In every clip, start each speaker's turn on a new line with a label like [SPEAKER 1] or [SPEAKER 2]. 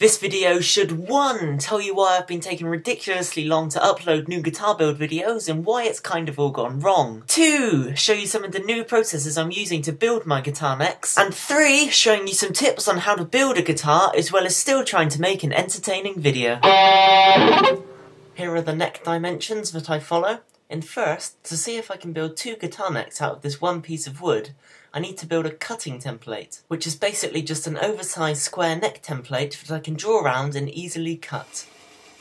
[SPEAKER 1] This video should 1. Tell you why I've been taking ridiculously long to upload new guitar build videos and why it's kind of all gone wrong. 2. Show you some of the new processes I'm using to build my guitar necks. And 3. Showing you some tips on how to build a guitar as well as still trying to make an entertaining video. Here are the neck dimensions that I follow. And first, to see if I can build two guitar necks out of this one piece of wood, I need to build a cutting template, which is basically just an oversized square neck template that I can draw around and easily cut.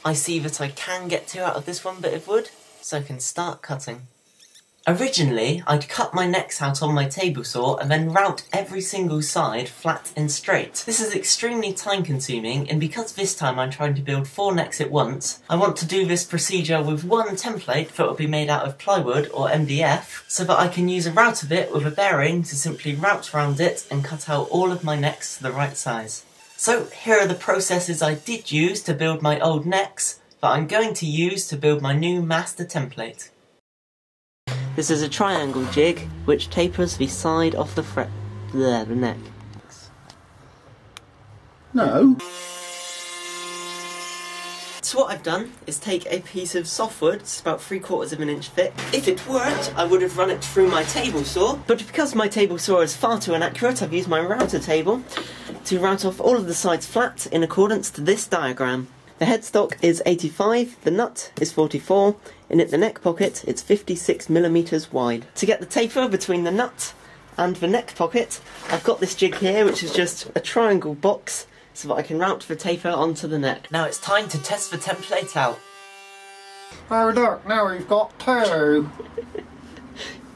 [SPEAKER 1] I see that I can get two out of this one bit of wood, so I can start cutting. Originally, I'd cut my necks out on my table saw and then route every single side flat and straight. This is extremely time consuming and because this time I'm trying to build four necks at once, I want to do this procedure with one template that will be made out of plywood or MDF so that I can use a router bit with a bearing to simply route around it and cut out all of my necks to the right size. So here are the processes I did use to build my old necks that I'm going to use to build my new master template. This is a triangle jig which tapers the side of the fret there, the neck.
[SPEAKER 2] No.
[SPEAKER 1] So what I've done is take a piece of softwood, it's about three quarters of an inch thick. If it worked, I would have run it through my table saw, but because my table saw is far too inaccurate, I've used my router table to route off all of the sides flat in accordance to this diagram. The headstock is 85, the nut is 44, and at the neck pocket it's 56 millimeters wide. To get the taper between the nut and the neck pocket, I've got this jig here which is just a triangle box so that I can route the taper onto the neck. Now it's time to test the template out.
[SPEAKER 2] Oh look, now we've got two.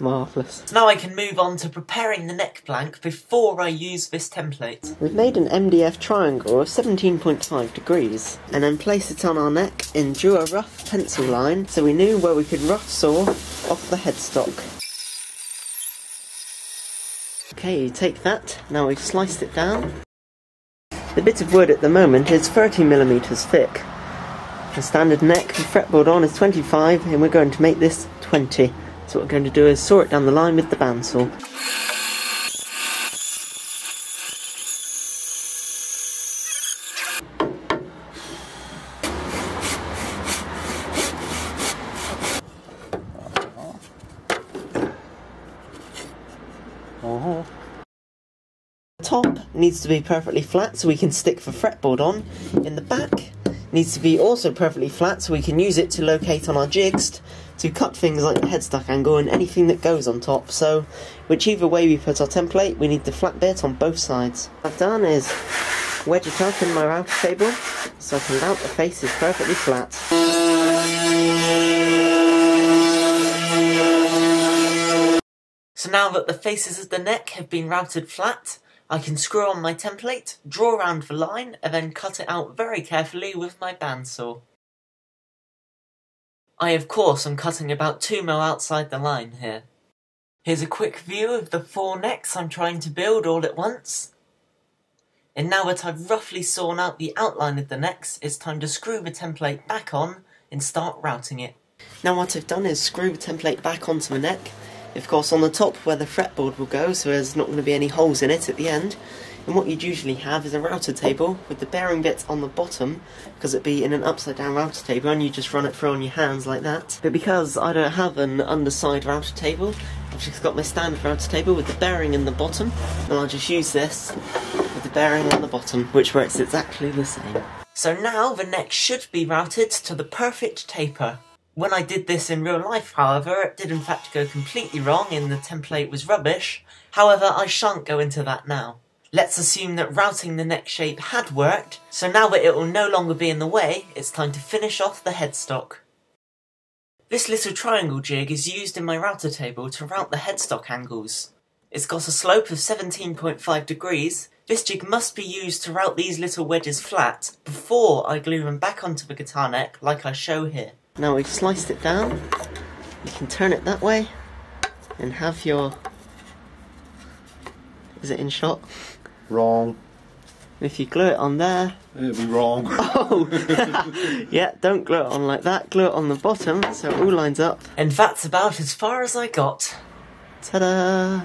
[SPEAKER 1] Marvellous. Now I can move on to preparing the neck blank before I use this template. We've made an MDF triangle of 17.5 degrees and then placed it on our neck and drew a rough pencil line so we knew where we could rough saw off the headstock. Okay, you take that, now we've sliced it down. The bit of wood at the moment is 30mm thick. The standard neck with fretboard on is 25 and we're going to make this 20. So what we're going to do is saw it down the line with the bandsaw.
[SPEAKER 2] Oh.
[SPEAKER 1] The top needs to be perfectly flat so we can stick the fretboard on. In the back needs to be also perfectly flat so we can use it to locate on our jigs to cut things like the headstock angle and anything that goes on top. So whichever way we put our template, we need the flat bit on both sides. What I've done is wedge it up in my router table so I can route the faces perfectly flat. So now that the faces of the neck have been routed flat, I can screw on my template, draw around the line, and then cut it out very carefully with my bandsaw. I of course am cutting about 2 mil outside the line here. Here's a quick view of the four necks I'm trying to build all at once. And now that I've roughly sawn out the outline of the necks, it's time to screw the template back on and start routing it. Now what I've done is screw the template back onto the neck, of course on the top where the fretboard will go so there's not going to be any holes in it at the end and what you'd usually have is a router table with the bearing bit on the bottom because it'd be in an upside down router table and you just run it through on your hands like that but because I don't have an underside router table I've just got my standard router table with the bearing in the bottom and I'll just use this with the bearing on the bottom which works exactly the same. So now the neck should be routed to the perfect taper. When I did this in real life, however, it did in fact go completely wrong and the template was rubbish. However, I shan't go into that now. Let's assume that routing the neck shape had worked, so now that it will no longer be in the way, it's time to finish off the headstock. This little triangle jig is used in my router table to route the headstock angles. It's got a slope of 17.5 degrees. This jig must be used to route these little wedges flat before I glue them back onto the guitar neck like I show here. Now we've sliced it down, you can turn it that way and have your... Is it in shot?
[SPEAKER 2] Wrong.
[SPEAKER 1] If you glue it on there...
[SPEAKER 2] It'd be wrong.
[SPEAKER 1] Oh! yeah, don't glue it on like that, glue it on the bottom so it all lines up. And that's about as far as I got. Ta-da!